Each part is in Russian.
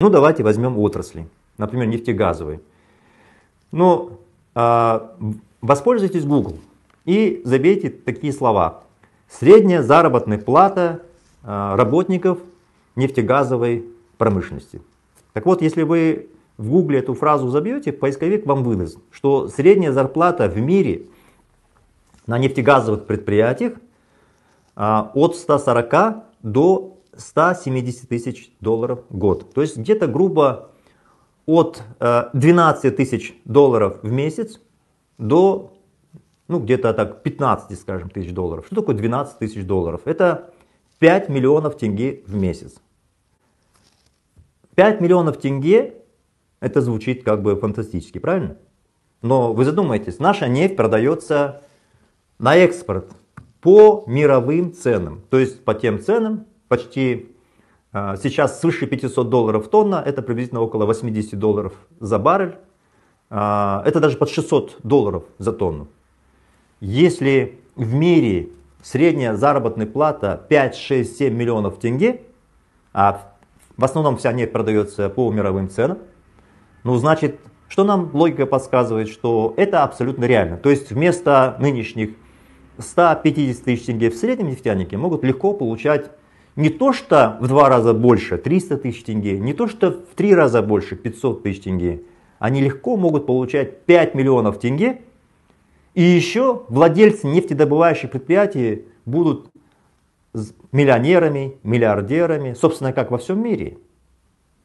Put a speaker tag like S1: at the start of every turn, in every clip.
S1: Ну, давайте возьмем отрасли, например, нефтегазовые. Ну, э, воспользуйтесь Google и забейте такие слова. Средняя заработная плата э, работников нефтегазовой промышленности. Так вот, если вы в Google эту фразу забьете, поисковик вам выдаст, что средняя зарплата в мире на нефтегазовых предприятиях а, от 140 до 170 тысяч долларов в год. То есть где-то грубо от 12 э, тысяч долларов в месяц до ну, где-то так 15, скажем, тысяч долларов. Что такое 12 тысяч долларов? Это 5 миллионов тенге в месяц. 5 миллионов тенге, это звучит как бы фантастически, правильно? Но вы задумайтесь, наша нефть продается на экспорт по мировым ценам. То есть по тем ценам, почти а, сейчас свыше 500 долларов тонна, это приблизительно около 80 долларов за баррель. А, это даже под 600 долларов за тонну. Если в мире средняя заработная плата 5, 6, 7 миллионов тенге, а в основном вся нефть продается по мировым ценам, ну значит, что нам логика подсказывает, что это абсолютно реально. То есть вместо нынешних 150 тысяч тенге в среднем нефтяники могут легко получать не то что в два раза больше, 300 тысяч тенге, не то что в три раза больше, 500 тысяч тенге. Они легко могут получать 5 миллионов тенге. И еще владельцы нефтедобывающих предприятий будут миллионерами, миллиардерами, собственно, как во всем мире.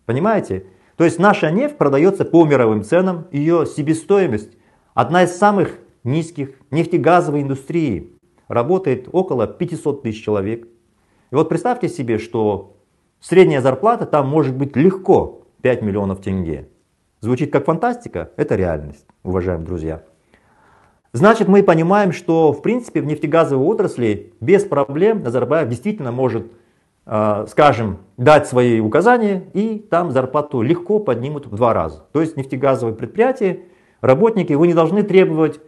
S1: Понимаете? То есть наша нефть продается по мировым ценам, ее себестоимость одна из самых низких нефтегазовой индустрии. Работает около 500 тысяч человек. И вот представьте себе, что средняя зарплата там может быть легко 5 миллионов тенге. Звучит как фантастика, это реальность, уважаемые друзья. Значит, мы понимаем, что в принципе в нефтегазовой отрасли без проблем Назарбаев действительно может, э, скажем, дать свои указания и там зарплату легко поднимут в два раза. То есть нефтегазовые предприятия, работники, вы не должны требовать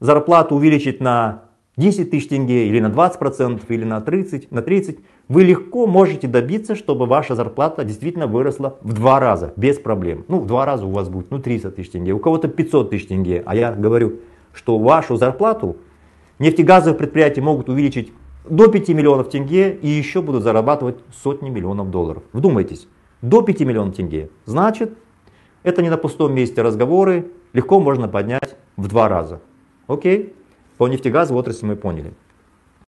S1: зарплату увеличить на 10 тысяч тенге или на 20% или на 30, на 30 вы легко можете добиться, чтобы ваша зарплата действительно выросла в два раза, без проблем. Ну, в два раза у вас будет, ну, 300 тысяч тенге, у кого-то 500 тысяч тенге. А я говорю, что вашу зарплату нефтегазовые предприятия могут увеличить до 5 миллионов тенге и еще будут зарабатывать сотни миллионов долларов. Вдумайтесь, до 5 миллионов тенге. Значит, это не на пустом месте разговоры, легко можно поднять в два раза. Окей, по нефтегазовой отрасли мы поняли.